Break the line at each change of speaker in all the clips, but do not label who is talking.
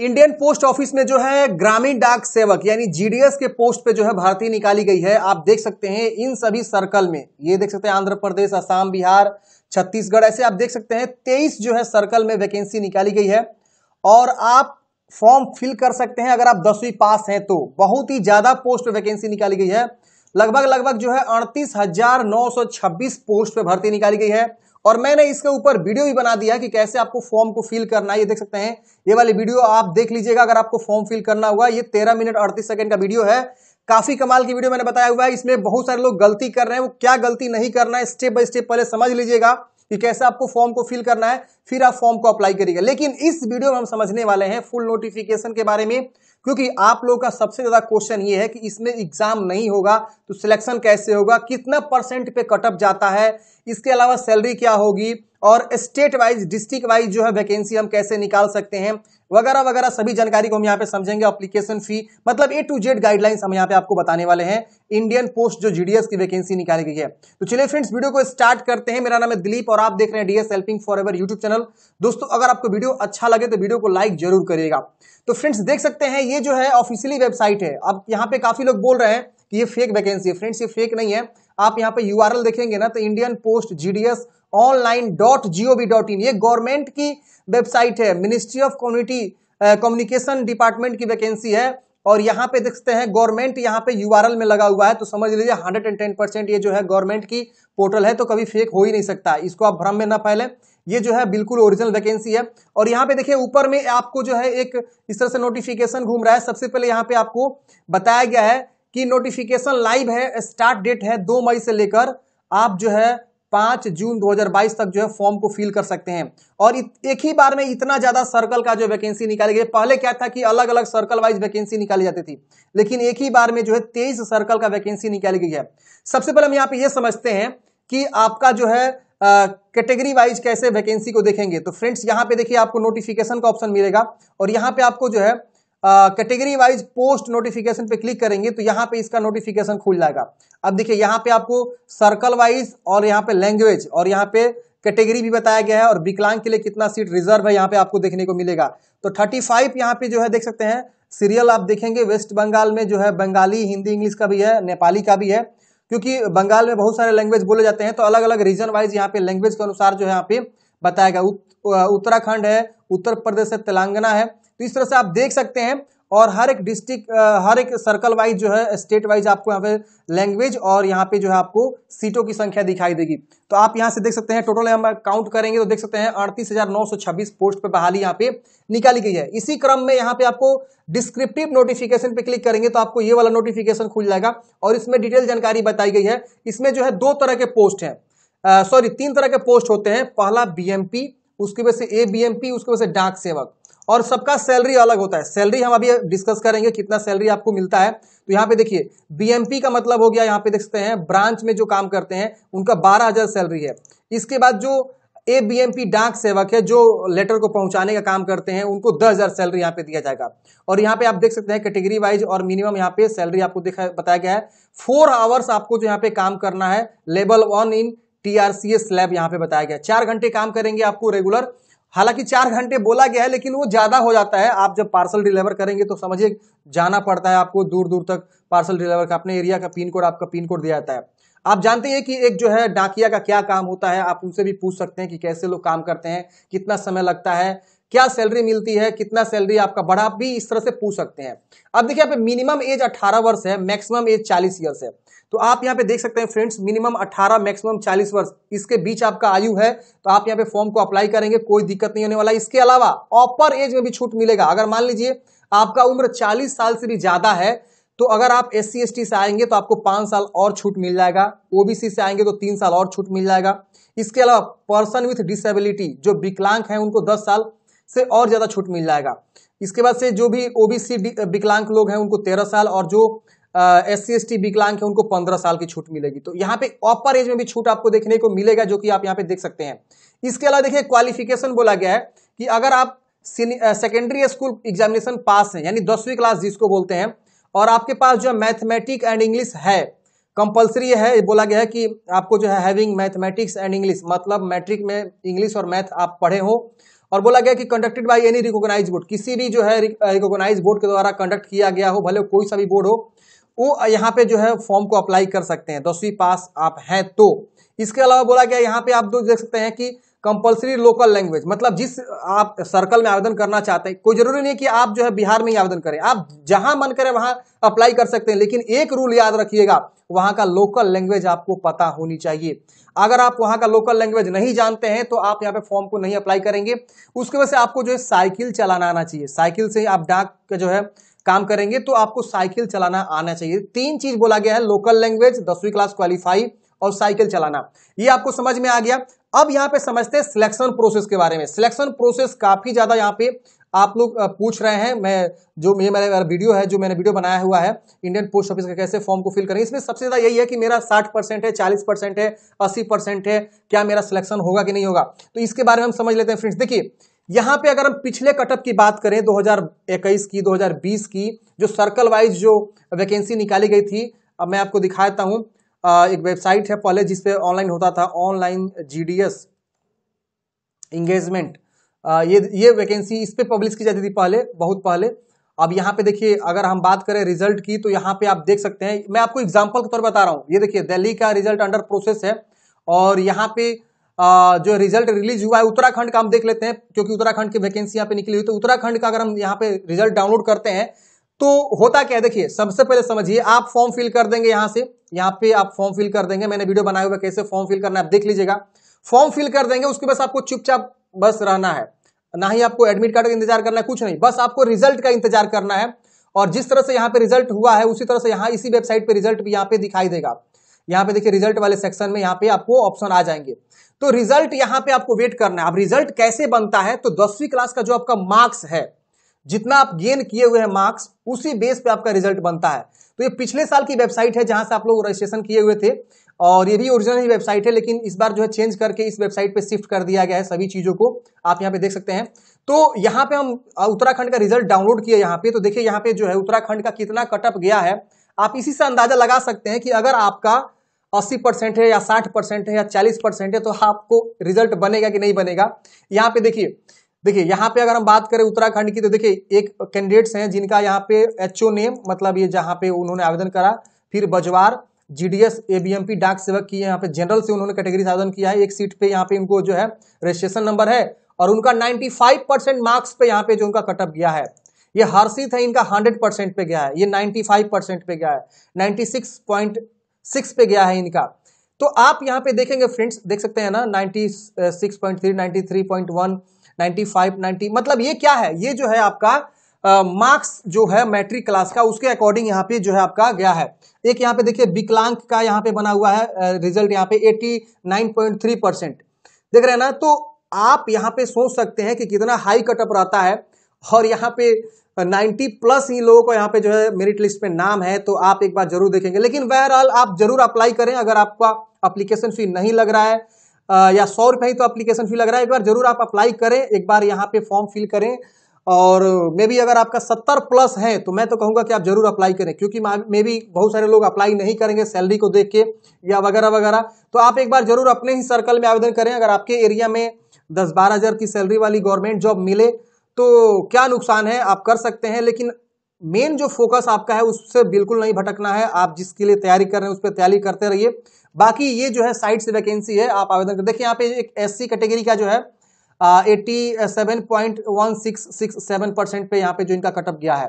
Indian post office में जो है ग्रामीण डाक सेवक, यानी जीडीएस के पोस्ट पे जो है भर्ती निकाली गई है। आप देख सकते हैं इन सभी सर्कल में। ये देख सकते हैं आंध्र प्रदेश, असम, बिहार, छत्तीसगढ़, ऐसे आप देख सकते हैं तेईस जो है सर्कल में वैकेंसी निकाली गई है। और आप फॉर्म फिल कर सकते हैं अगर आप दसवीं पास हैं तो। बहुत ही ज़्यादा पोस्ट वैकेंसी निकाली गई है। लगभग लगभग जो है अड़तीस हज़ार नौ सौ छब्बीस पोस्ट पे भर्ती निकाली गई है। और मैंने इसके ऊपर वीडियो भी बना दिया कि कैसे आपको फॉर्म को फिल करना है। ये देख सकते हैं, ये वाली वीडियो आप देख लीजिएगा अगर आपको फॉर्म फिल करना हुआ। ये तेरह मिनट अड़तीस सेकंड का वीडियो है। काफ़ी कमाल की वीडियो मैंने बताया हुआ है। इसमें बहुत सारे लोग गलती कर रहे हैं। वो क्या गलती नहीं करना है, स्टेप बाय स्टेप पहले समझ लीजिएगा। कि कैसे आपको फॉर्म को फिल करना है, फिर आप फॉर्म को अप्लाई करिएगा। लेकिन इस वीडियो में हम समझने वाले हैं फुल नोटिफिकेशन के बारे में, क्योंकि आप लोगों का सबसे ज़्यादा क्वेश्चन ये है कि इसमें एग्ज़ाम नहीं होगा तो सिलेक्शन कैसे होगा, कितना परसेंट पे कटअप जाता है, इसके अलावा सैलरी क्या होगी, और स्टेट वाइज डिस्ट्रिक्ट वाइज जो है वैकेंसी हम कैसे निकाल सकते हैं वगैरह वगैरह, सभी जानकारी को हम यहाँ पे समझेंगे अप्लीकेशन फ़ी मतलब ए टू जेड गाइडलाइंस हम यहाँ पे आपको बताने वाले हैं। इंडियन पोस्ट जो जीडीएस की वैकेंसी निकाली गई है। तो चलिए फ्रेंड्स वीडियो को स्टार्ट करते हैं। मेरा नाम है दिलीप और आप देख रहे हैं DS helping forever YouTube channel दोस्तों, अगर आपको वीडियो अच्छा लगे तो वीडियो को लाइक ज़रूर करिएगा। तो फ्रेंड्स देख सकते हैं, ये जो है ऑफिशियली वेबसाइट है। अब यहाँ पे काफ़ी लोग बोल रहे हैं कि ये फेक वैकेंसी है। फ्रेंड्स ये फेक नहीं है। आप यहाँ पे यूआरएल देखेंगे ना तो Indian post GDS online dot GOV dot in ये गवर्नमेंट की वेबसाइट है. Ministry of community communication department की वैकेंसी है. और यहाँ पे देखते हैं गवर्नमेंट यहाँ पे यूआरएल में लगा हुआ है. तो समझ लीजिए 110 परसेंट ये जो है गवर्नमेंट की पोर्टल है तो कभी फेक हो ही नहीं सकता. इसको आप भ्रम में ना फैले. ये जो है बिल्कुल ओरिजिनल वैकेंसी है. और यहाँ पे देखिए, ऊपर में आपको जो है एक इस तरह से नोटिफिकेशन घूम रहा है. सबसे पहले यहाँ पे आपको बताया गया है कि नोटिफिकेशन लाइव है स्टार्ट डेट है दो मई से लेकर आप जो है पाँच जून 2022 तक जो है फॉर्म को फिल कर सकते हैं। और एक ही बार में इतना ज़्यादा सर्कल का जो वैकेंसी निकाली गई पहले क्या था कि अलग अलग सर्कल वाइज वैकेंसी निकाली जाती थी। लेकिन एक ही बार में जो है तेईस सर्कल का वैकेंसी निकाली गई है। सबसे पहले हम यहाँ पे ये समझते हैं कि आपका जो है कैटेगरी वाइज कैसे वैकेंसी को देखेंगे। तो फ्रेंड्स यहाँ पे देखिए आपको नोटिफिकेशन का ऑप्शन मिलेगा। और यहाँ पे आपको जो है कैटेगरी वाइज पोस्ट नोटिफिकेशन पे क्लिक करेंगे तो यहाँ पे इसका नोटिफिकेशन खुल जाएगा। अब देखिए, यहाँ पे आपको सर्कल वाइज और यहाँ पे लैंग्वेज और यहाँ पे कैटेगरी भी बताया गया है और विकलांग के लिए कितना सीट रिज़र्व है यहाँ पे आपको देखने को मिलेगा। तो 35 फाइव यहाँ पे जो है देख सकते हैं सीरियल आप देखेंगे वेस्ट बंगाल में जो है बंगाली हिंदी इंग्लिश का भी है नेपाली का भी है, क्योंकि बंगाल में बहुत सारे लैंग्वेज बोले जाते हैं तो अलग अलग रीजन वाइज यहाँ पे लैंग्वेज के अनुसार जो है यहाँ पे बताया गया। उत्तराखंड है, उत्तर प्रदेश है, तेलंगाना है तो इस तरह से आप देख सकते हैं और हर एक डिस्ट्रिक्ट हर एक सर्कल वाइज जो है स्टेट वाइज आपको यहाँ पे लैंग्वेज और यहाँ पे जो है आपको सीटों की संख्या दिखाई देगी। तो आप यहाँ से देख सकते हैं टोटल हम काउंट करेंगे तो देख सकते हैं अड़तीस हज़ार नौ सौ छब्बीस पोस्ट पे बहाली यहाँ पे निकाली गई है। इसी क्रम में यहाँ पे आपको डिस्क्रिप्टिव नोटिफिकेशन पे क्लिक करेंगे तो आपको ये वाला नोटिफिकेशन खुल जाएगा और इसमें डिटेल जानकारी बताई गई है। इसमें जो है दो तरह के पोस्ट है। सॉरी तीन तरह के पोस्ट होते हैं। पहला बीएमपी उसकी वजह से ए उसकी वजह से डाक सेवक। और सबका सैलरी अलग होता है। सैलरी हम अभी डिस्कस करेंगे कितना सैलरी आपको मिलता है। तो यहाँ पे देखिए बीएमपी का मतलब हो गया, यहाँ पे देख सकते हैं ब्रांच में जो काम करते हैं, उनका बारह हज़ार सैलरी है। इसके बाद जो ए डाक सेवक है, जो लेटर को पहुँचाने का काम करते हैं, उनको दस हज़ार सैलरी यहाँ पे दिया जाएगा। और यहाँ पे आप देख सकते हैं कैटेगरी वाइज और मिनिमम यहाँ पे सैलरी आपको दिखा, बताया गया है। फोर आवर्स आपको जो यहाँ पे काम करना है level one in TRCS slab यहाँ पे बताया गया चार घंटे काम करेंगे आपको रेगुलर हालाँकि चार घंटे बोला गया है, लेकिन वो ज़्यादा हो जाता है। आप जब पार्सल डिलीवर करेंगे तो समझिए, जाना पड़ता है आपको दूर दूर तक पार्सल डिलीवर का, अपने एरिया का पिन कोड आपका पिन कोड दिया जाता है। आप जानते हैं कि एक जो है डाकिया का क्या काम होता है, आप उनसे भी पूछ सकते हैं कि कैसे लोग काम करते हैं, कितना समय लगता है, क्या सैलरी मिलती है, कितना सैलरी आपका बढ़ा भी इस तरह से पूछ सकते हैं। अब देखिए, यहाँ पे मिनिमम एज 18 वर्ष है मैक्सिमम एज 40 ईयर्स है। तो आप यहाँ पे देख सकते हैं फ्रेंड्स मिनिमम 18 मैक्सिमम 40 वर्ष। इसके बीच आपका आयु है तो आप यहाँ पे फॉर्म को अप्लाई करेंगे, कोई दिक्कत नहीं होने वाला। इसके अलावा अपर एज में भी छूट मिलेगा। अगर मान लीजिए, आपका उम्र 40 साल से भी ज़्यादा है तो अगर आप एस सी से आएँगे तो आपको पाँच साल और छूट मिल जाएगा। ओबीसी से आएँगे तो तीन साल और छूट मिल जाएगा। इसके अलावा पर्सन विथ डिसेबिलिटी जो विकलांग है, उनको दस साल से और ज़्यादा छूट मिल जाएगा। इसके बाद से जो भी ओबीसी विकलांग लोग हैं, उनको तेरह साल, और जो एस सी एस टी विकलांग है उनको पंद्रह साल की छूट मिलेगी। तो यहाँ पे अपर एज में भी छूट आपको देखने को मिलेगा, जो कि आप यहाँ पे देख सकते हैं। इसके अलावा देखिए क्वालिफिकेशन बोला गया है कि अगर आप सेकेंडरी स्कूल एग्जामिनेशन पास है, यानी दसवीं क्लास जिसको बोलते हैं, और आपके पास जो मैथमेटिक एंड इंग्लिश है कंपलसरी है बोला गया है कि आपको जो है हैविंग मैथमेटिक्स एंड इंग्लिश मतलब मैट्रिक में इंग्लिश और मैथ आप पढ़े हो। और बोला गया कि conducted by any recognise board किसी भी जो है रिकॉग्नाइज बोर्ड के द्वारा कंडक्ट किया गया हो, भले कोई सा भी बोर्ड हो वो यहाँ पे जो है फॉर्म को अप्लाई कर सकते हैं। दसवीं पास आप हैं तो। इसके अलावा बोला गया यहाँ पे आप दो देख सकते हैं कि कंपलसरी लोकल लैंग्वेज मतलब जिस आप सर्कल में आवेदन करना चाहते हैं, कोई ज़रूरी नहीं कि आप जो है बिहार में ही आवेदन करें। आप जहाँ मन करें वहाँ अप्लाई कर सकते हैं, लेकिन एक रूल याद रखिएगा, वहाँ का लोकल लैंग्वेज आपको पता होनी चाहिए। अगर आप वहाँ का लोकल लैंग्वेज नहीं जानते हैं तो आप यहाँ पे फॉर्म को नहीं अप्लाई करेंगे। उसके वजह से आपको जो है साइकिल चलाना आना चाहिए। साइकिल से आप डाक का जो है काम करेंगे तो आपको साइकिल चलाना आना चाहिए। तीन चीज़ बोला गया है लोकल लैंग्वेज दसवीं क्लास क्वालिफाई और साइकिल चलाना। ये आपको समझ में आ गया। अब यहाँ पे समझते हैं सिलेक्शन प्रोसेस के बारे में। सिलेक्शन प्रोसेस काफ़ी ज़्यादा यहाँ पे आप लोग पूछ रहे हैं। मैं, जो ये मेरा वीडियो है, जो मैंने वीडियो बनाया हुआ है इंडियन पोस्ट ऑफ़िस का कैसे फॉर्म को फिल करेंगे इसमें सबसे ज़्यादा यही है कि मेरा 60 परसेंट है 40 परसेंट है 80 परसेंट है, क्या मेरा सिलेक्शन होगा कि नहीं होगा? तो इसके बारे में हम समझ लेते हैं फ्रेंड्स देखिए यहाँ पे अगर हम पिछले कटअप की बात करें 2021 की 2020 की, जो सर्कल वाइज जो वैकेंसी निकाली गई थी, अब मैं आपको दिखाता हूँ। एक वेबसाइट है पहले, जिसपे ऑनलाइन होता था ऑनलाइन जीडीएस इंगेजमेंट ये ये वैकेंसी इस पे पब्लिश की जाती थी पहले, बहुत पहले। अब यहाँ पे देखिए, अगर हम बात करें रिज़ल्ट की तो यहाँ पे आप देख सकते हैं। मैं आपको एग्जांपल के तौर बता रहा हूँ। ये देखिए, दिल्ली का रिज़ल्ट अंडर प्रोसेस है, और यहाँ पे जो रिज़ल्ट रिलीज़ हुआ है, उत्तराखंड का हम देख लेते हैं, क्योंकि उत्तराखंड की वैकेंसी यहाँ पे निकली हुई तो उत्तराखंड का अगर हम यहाँ पे रिज़ल्ट डाउनलोड करते हैं तो होता क्या है? देखिए, सबसे पहले समझिए, आप फॉर्म फिल कर देंगे यहाँ से, यहाँ पे आप फॉर्म फिल कर देंगे, मैंने वीडियो बनाया हुआ कैसे फॉर्म फिल करना है, आप देख लीजिएगा। फॉर्म फिल कर देंगे, उसके बस आपको चुपचाप बस रहना है, ना ही आपको एडमिट कार्ड का इंतज़ार करना है, कुछ नहीं, बस आपको रिज़ल्ट का इंतज़ार करना है, और जिस तरह से यहाँ पे रिज़ल्ट हुआ है, उसी तरह से यहाँ इसी वेबसाइट पे रिज़ल्ट भी यहाँ पे दिखाई देगा। यहाँ पे देखिए रिज़ल्ट वाले सेक्शन में यहाँ पे आपको ऑप्शन आ जाएँगे। तो रिज़ल्ट यहाँ पे आपको वेट करना है। अब रिज़ल्ट कैसे बनता है? तो दसवीं क्लास का जो आपका मार्क्स है, जितना आप गेन किए हुए हैं मार्क्स उसी बेस पे आपका रिज़ल्ट बनता है। तो ये पिछले साल की वेबसाइट है जहाँ से आप लोग रजिस्ट्रेशन किए हुए थे, और ये भी ओरिजिनल ही वेबसाइट है, लेकिन इस बार जो है चेंज करके इस वेबसाइट पे शिफ्ट कर दिया गया है सभी चीज़ों को। आप यहाँ पे देख सकते हैं। तो यहाँ पे हम उत्तराखंड का रिज़ल्ट डाउनलोड किया यहाँ पे। तो देखिए यहाँ पे जो है उत्तराखंड का कितना कटअप गया है। आप इसी से अंदाज़ा लगा सकते हैं कि अगर आपका 80 परसेंट है या 60 परसेंट है या 40 परसेंट है तो आपको रिज़ल्ट बनेगा कि नहीं बनेगा? यहाँ पे देखिए देखिए, यहाँ पे अगर हम बात करें उत्तराखंड की तो देखिए, एक कैंडिडेट्स हैं जिनका यहाँ पे एचओ नेम मतलब ये जहाँ पे उन्होंने आवेदन करा, फिर बजवार जीडीएस एबीएमपी डाक सेवक की यहाँ पे जनरल से उन्होंने कैटेगरी से आवेदन किया है, एक सीट पे यहाँ पे उनको जो है रजिस्ट्रेशन नंबर है, और उनका 95 परसेंट मार्क्स पे यहाँ पे जो उनका कटअप गया है। ये हर्षित है इनका 100 परसेंट पे गया है ये 95 परसेंट पे गया है 96.6 पे गया है इनका। तो आप यहाँ पे देखेंगे फ्रेंड्स देख सकते हैं ना 96.3 93.1 95 90 मतलब ये क्या है? ये जो है आपका मार्क्स uh, जो है मैट्रिक क्लास का उसके अकॉर्डिंग यहाँ पे जो है आपका गया है। एक यहाँ पे देखिए विकलांग का यहाँ पे बना हुआ है रिज़ल्ट यहाँ पे 89.3 परसेंट देख रहे हैं ना तो आप यहाँ पे सोच सकते हैं कि कितना हाई कटअप रहता है। और यहाँ पे 90 प्लस ही लोगों को यहाँ पे जो है मेरिट लिस्ट पे नाम है तो आप एक बार ज़रूर देखेंगे। लेकिन बहरहाल आप ज़रूर अप्लाई करें, अगर आपका अप्लीकेशन फ़ी नहीं लग रहा है या सौ रुपये ही तो अप्लीकेशन फ़ी लग रहा है, एक बार ज़रूर आप अप्लाई करें, एक बार यहाँ पे फॉर्म फिल करें। और मे भी अगर आपका सत्तर प्लस है तो मैं तो कहूँगा कि आप ज़रूर अप्लाई करें, क्योंकि मे भी बहुत सारे लोग अप्लाई नहीं करेंगे सैलरी को देख के, या वगैरह वगैरह। तो आप एक बार ज़रूर अपने ही सर्कल में आवेदन करें, अगर आपके एरिया में दस बारह हज़ार की सैलरी वाली गवर्नमेंट जॉब मिले तो क्या नुकसान है? आप कर सकते हैं, लेकिन मेन जो फोकस आपका है, उससे बिल्कुल नहीं भटकना है। आप जिसके लिए तैयारी कर रहे हैं, उस पर तैयारी करते रहिए। बाकी ये जो है साइड से वैकेंसी है, आप आवेदन कर, देखिए, यहाँ पे एक एससी कैटेगरी का जो है eighty seven point one six six seven percent पे यहाँ पे जो इनका कटअप गया है।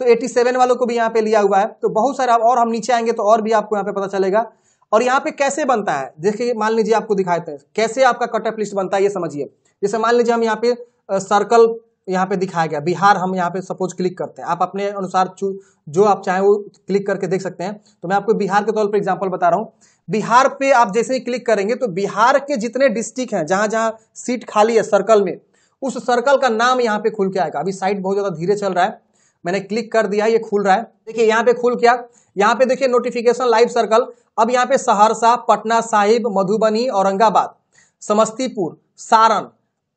तो 87 वालों को भी यहाँ पे लिया हुआ है। तो बहुत सारे और हम नीचे आएँगे तो और भी आपको यहाँ पे पता चलेगा। और यहाँ पे कैसे बनता है? देखिए, मान लीजिए आपको दिखाते हैं। कैसे आपका कटअप लिस्ट बनता है, ये समझिए। जैसे मान लीजिए हम यहाँ पे सर्कल यहाँ पे दिखाया गया। बिहार हम यहाँ पे सपोज़ क्लिक करते हैं। आप अपने अनुसार जो आप चाहें वो क्लिक करके देख सकते हैं। तो मैं आपको बिहार के तौर पर एग्ज़ाम्पल बता रहा हूँ। बिहार पे आप जैसे ही क्लिक करेंगे तो बिहार के जितने डिस्ट्रिक्ट हैं, जहाँ जहाँ सीट खाली है सर्कल में, उस सर्कल का नाम यहाँ पे खुल के आएगा। अभी साइट बहुत ज़्यादा धीरे चल रहा है। मैंने क्लिक कर दिया, ये खुल रहा है। देखिए, यहाँ पे खुल क्या? यहाँ पे देखिए नोटिफिकेशन लाइव सर्कल अब यहाँ पे सहरसा, पटना साहिब, मधुबनी, औरंगाबाद, समस्तीपुर, सारण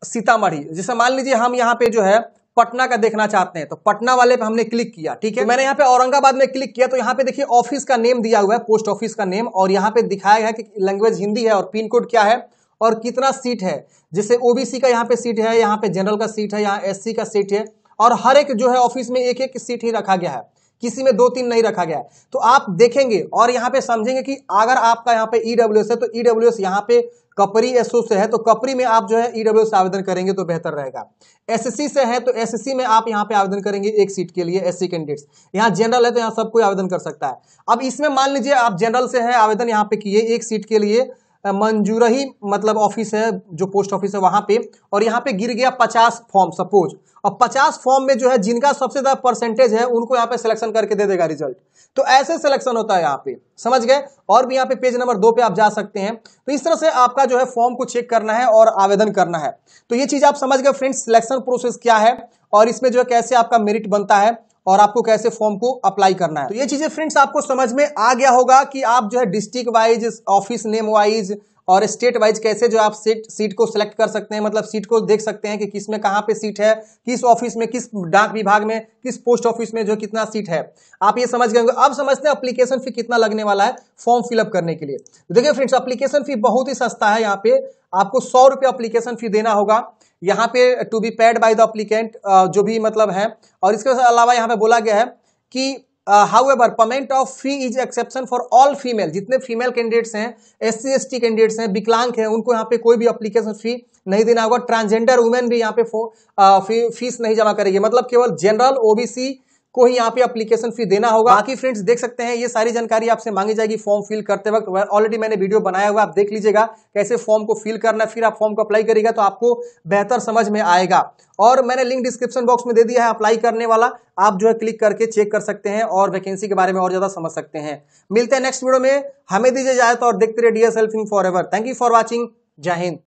सीतामढ़ी। जैसे मान लीजिए हम यहाँ पे जो है पटना का देखना चाहते हैं तो पटना वाले पे हमने क्लिक किया, ठीक है? तो मैंने यहाँ पे औरंगाबाद में क्लिक किया तो यहाँ पे देखिए ऑफ़िस का नेम दिया हुआ है, पोस्ट ऑफ़िस का नेम, और यहाँ पे दिखाया गया कि लैंग्वेज हिंदी है और पिन कोड क्या है और कितना सीट है। जैसे ओबीसी का यहाँ पे सीट है, यहाँ पे जनरल का सीट है, यहाँ एससी का सीट है, और हर एक जो है ऑफ़िस में एक एक सीट ही रखा गया है। किसी में दो तीन नहीं रखा गया है। तो आप देखेंगे और यहाँ पे समझेंगे कि अगर आपका यहाँ पे ईडब्ल्यूएस है तो ईडब्ल्यूएस यहाँ पे कपरी एसओ से है तो कपरी में आप जो है ईडब्ल्यू से आवेदन करेंगे तो बेहतर रहेगा। एसएससी से है तो एसएससी में आप यहाँ पे आवेदन करेंगे एक सीट के लिए एससी कैंडिडेट्स यहाँ जनरल है तो यहाँ सब कोई आवेदन कर सकता है। अब इसमें मान लीजिए आप जनरल से है, आवेदन यहाँ पे किए एक सीट के लिए मंजूरही मतलब ऑफ़िस है, जो पोस्ट ऑफ़िस है वहाँ पे, और यहाँ पे गिर गया पचास फॉर्म, सपोज़। और पचास फॉर्म में जो है, जिनका सबसे ज़्यादा परसेंटेज है, उनको यहाँ पे सिलेक्शन करके दे देगा रिज़ल्ट तो ऐसे सिलेक्शन होता है यहाँ पे। समझ गए? और भी यहाँ पे पेज नंबर दो पे आप जा सकते हैं। तो इस तरह से आपका जो है फॉर्म को चेक करना है और आवेदन करना है। तो ये चीज़ आप समझ गए फ्रेंड्स सिलेक्शन प्रोसेस क्या है? और इसमें जो है, कैसे आपका मेरिट बनता है? और आपको कैसे फॉर्म को अप्लाई करना है। तो ये चीज़ें फ्रेंड्स आपको समझ में आ गया होगा कि आप जो है district wise office name wise और स्टेट वाइज कैसे जो आप सीट सीट को सिलेक्ट कर सकते हैं मतलब सीट को देख सकते हैं कि किसमें कहाँ पे सीट है, किस ऑफ़िस में, किस डाक विभाग में, किस पोस्ट ऑफ़िस में जो कितना सीट है। आप ये समझ गए होंगे। अब समझते हैं अप्लीकेशन फ़ी कितना लगने वाला है फॉर्म फिलअप करने के लिए। देखिए फ्रेंड्स अप्लीकेशन फ़ी बहुत ही सस्ता है यहाँ पे। आपको सौ रुपये अप्लीकेशन फ़ी देना होगा। यहाँ पे to be paid by the applicant जो भी मतलब है। और इसके अलावा यहाँ पे बोला गया है कि however payment of fee is exception for all female जितने फीमेल कैंडिडेट्स हैं S C S T candidates हैं विकलांग हैं उनको यहाँ पे कोई भी अप्लीकेशन फ़ी नहीं देना होगा। ट्रांसजेंडर वुमेन भी यहाँ पे फ़ी, फ़ीस नहीं जमा करेगी। मतलब केवल जनरल ओबीसी को ही यहाँ पे अप्लीकेशन फ़ी देना होगा। बाकी फ्रेंड्स देख सकते हैं, ये सारी जानकारी आपसे मांगी जाएगी फॉर्म फिल करते वक्त। ऑलरेडी मैंने वीडियो बनाया हुआ, आप देख लीजिएगा कैसे फॉर्म को फिल करना, फिर आप फॉर्म को अप्लाई करेगा तो आपको बेहतर समझ में आएगा। और मैंने लिंक डिस्क्रिप्शन बॉक्स में दे दिया है अप्लाई करने वाला। आप जो है क्लिक करके चेक कर सकते हैं और वैकेंसी के बारे में और ज़्यादा समझ सकते हैं। मिलते हैं नेक्स्ट वीडियो में। हमें दीजिए जाए तो और देखते रहिए DS helping forever thank you for watching जय हिंद।